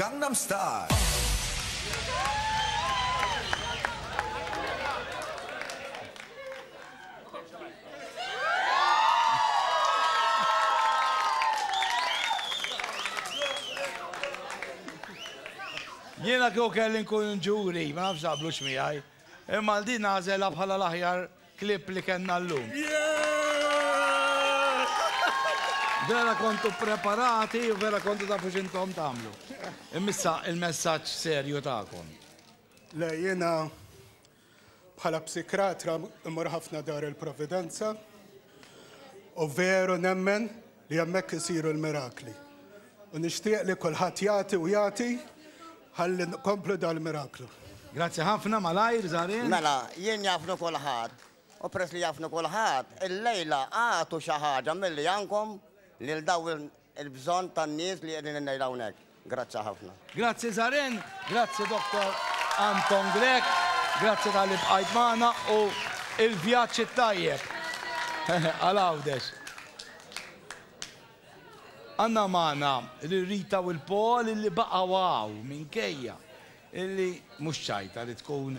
Gangnam Style. Jiena kieku kelli nkun ġuri, ma nafx taqblux miegħi, imma għal din nagħżel bħala l-aħjar Clip li kellna llum. Vera kontu ppreparati u vera kontu tafu x'intom tagħmlu. Imma issa il-messaġġ serju tagħkom. Le jiena bħala psikratra mmur ħafna Dar il-Providenza u veru nemmen li hemmhekk isiru l-mirakli. U nixtieq li kulħadd jagħti u jagħti ħalli nkomplu dal-miraklu. Grazzi ħafna, malajr, Zarin. Mela, jien jafni kulħadd. U peress li jafni kulħadd, illejla agħtu xi ħaġa milli għandkom lil dawn il-bżonn tan-nies li qegħdin illejla hawnhekk. Grazzi ħafna. Grazzi Zaren, grazzi Dottor Anton Grech, grazzi talli bqajt magħna u il-vjaġġ it-tajjeb għal Għawdex. Għandna magħna lil Rita u lil Paul illi baqgħu hawn minkejja illi mhux ċajta li tkun